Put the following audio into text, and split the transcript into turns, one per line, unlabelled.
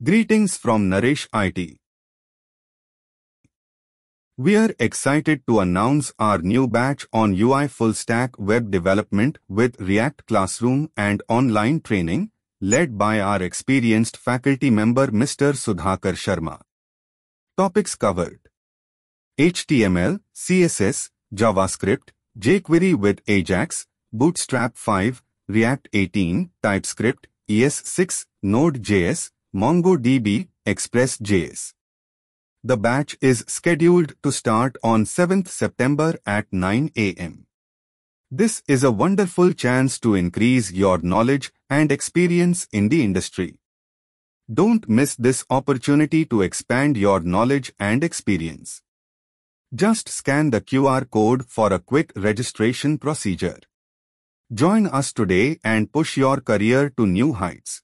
Greetings from Naresh IT. We are excited to announce our new batch on UI full stack web development with React Classroom and online training, led by our experienced faculty member Mr. Sudhakar Sharma. Topics covered HTML, CSS, JavaScript, jQuery with Ajax, Bootstrap 5, React 18, TypeScript, ES6, Node.js, MongoDB, Express.js. The batch is scheduled to start on 7th September at 9 am. This is a wonderful chance to increase your knowledge and experience in the industry. Don't miss this opportunity to expand your knowledge and experience. Just scan the QR code for a quick registration procedure. Join us today and push your career to new heights.